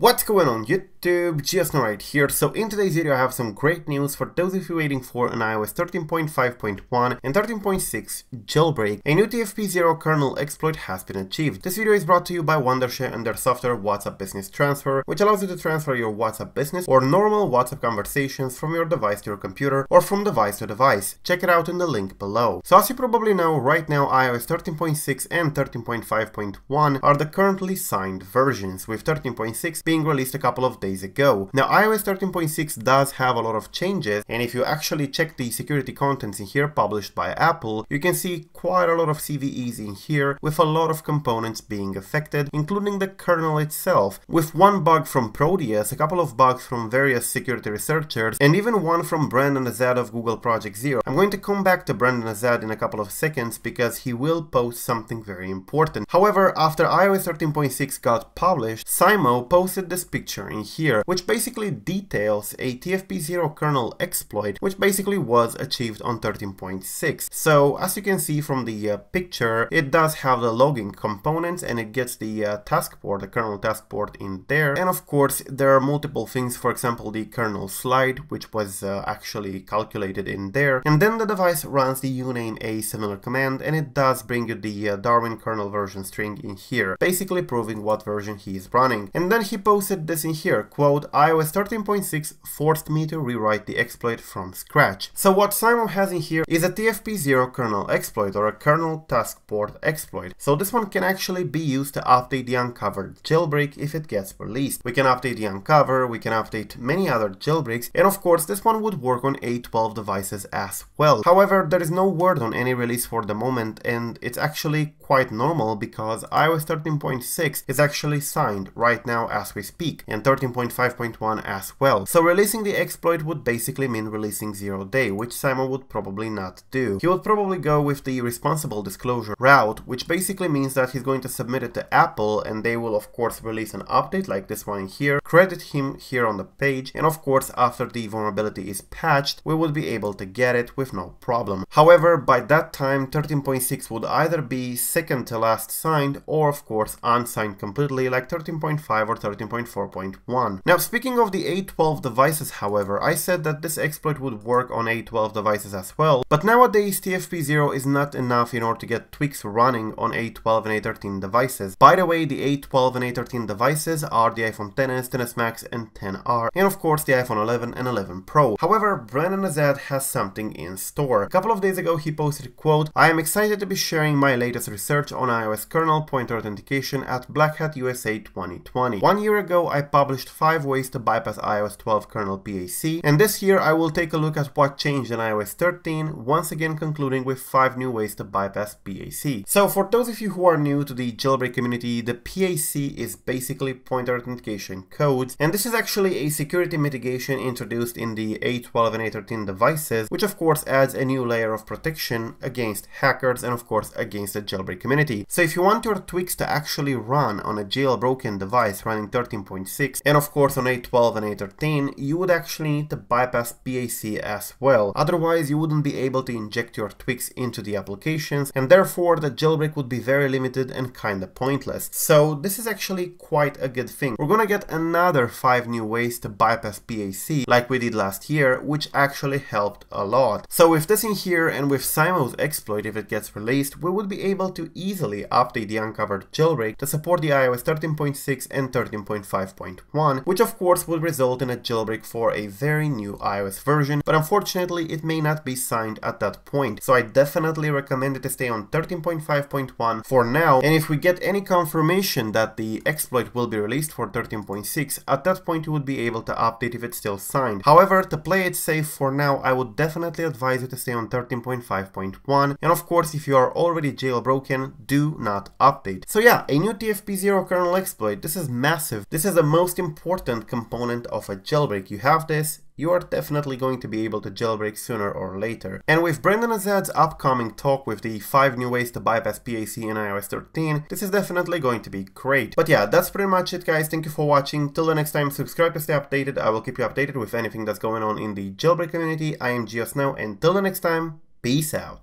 What's going on YouTube, just right here. So in today's video I have some great news for those of you waiting for an iOS 13.5.1 and 13.6 jailbreak. A new TFP0 kernel exploit has been achieved. This video is brought to you by Wondershare and their software WhatsApp Business Transfer, which allows you to transfer your WhatsApp business or normal WhatsApp conversations from your device to your computer or from device to device. Check it out in the link below. So as you probably know, right now iOS 13.6 and 13.5.1 are the currently signed versions, with 13.6 being released a couple of days ago. Now iOS 13.6 does have a lot of changes and if you actually check the security contents in here published by Apple, you can see quite a lot of CVEs in here with a lot of components being affected, including the kernel itself, with one bug from Proteas, a couple of bugs from various security researchers, and even one from Brandon Azad of Google Project Zero. I'm going to come back to Brandon Azad in a couple of seconds because he will post something very important. However, after iOS 13.6 got published, Simo posted posted this picture in here, which basically details a TFP0 kernel exploit, which basically was achieved on 13.6. So as you can see from the uh, picture, it does have the logging components and it gets the uh, task port, the kernel task port in there. And of course, there are multiple things, for example, the kernel slide, which was uh, actually calculated in there. And then the device runs the uname a similar command and it does bring you the uh, Darwin kernel version string in here, basically proving what version he is running. And then he posted this in here, quote, iOS 13.6 forced me to rewrite the exploit from scratch. So what Simo has in here is a TFP0 kernel exploit or a kernel task port exploit. So this one can actually be used to update the uncovered jailbreak if it gets released. We can update the Unc0ver, we can update many other jailbreaks, and of course this one would work on A12 devices as well. However, there is no word on any release for the moment and it's actually quite normal because iOS 13.6 is actually signed right now as we speak, and 13.5.1 as well. So releasing the exploit would basically mean releasing zero day, which Simo would probably not do. He would probably go with the responsible disclosure route, which basically means that he's going to submit it to Apple and they will of course release an update like this one here, credit him here on the page, and of course after the vulnerability is patched, we would be able to get it with no problem. However, by that time 13.6 would either be second to last signed or of course unsigned completely like 13.5 or 13. 13.4.1. Now speaking of the A12 devices however, I said that this exploit would work on A12 devices as well, but nowadays TFP0 is not enough in order to get tweaks running on A12 and A13 devices. By the way, the A12 and A13 devices are the iPhone XS, XS Max and XR, and of course the iPhone 11 and 11 Pro. However, Brandon Azad has something in store. A couple of days ago he posted, quote, I am excited to be sharing my latest research on iOS kernel pointer authentication at Black Hat USA 2020. One year ago I published 5 ways to bypass iOS 12 kernel PAC, and this year I will take a look at what changed in iOS 13, once again concluding with 5 new ways to bypass PAC. So for those of you who are new to the jailbreak community, the PAC is basically pointer authentication codes, and this is actually a security mitigation introduced in the A12 and A13 devices, which of course adds a new layer of protection against hackers and of course against the jailbreak community. So if you want your tweaks to actually run on a jailbroken device running 13.6 and of course on A12 and A13 you would actually need to bypass PAC as well. Otherwise you wouldn't be able to inject your tweaks into the applications and therefore the jailbreak would be very limited and kinda pointless. So this is actually quite a good thing. We're gonna get another 5 new ways to bypass PAC like we did last year which actually helped a lot. So with this in here and with Simo's exploit if it gets released we would be able to easily update the uncovered jailbreak to support the iOS 13.6 and 13. 13.5.1, which of course will result in a jailbreak for a very new iOS version, but unfortunately it may not be signed at that point, so I definitely recommend it to stay on 13.5.1 for now, and if we get any confirmation that the exploit will be released for 13.6, at that point you would be able to update if it's still signed. However, to play it safe for now, I would definitely advise you to stay on 13.5.1, and of course if you are already jailbroken, do not update. So yeah, a new TFP0 kernel exploit, this is massive. This is the most important component of a jailbreak. You have this, you are definitely going to be able to jailbreak sooner or later. And with Brandon Azad's upcoming talk with the 5 new ways to bypass PAC in iOS 13, this is definitely going to be great. But yeah, that's pretty much it guys, thank you for watching, till the next time subscribe to stay updated, I will keep you updated with anything that's going on in the jailbreak community, I am GeoSn0w, and till the next time, peace out.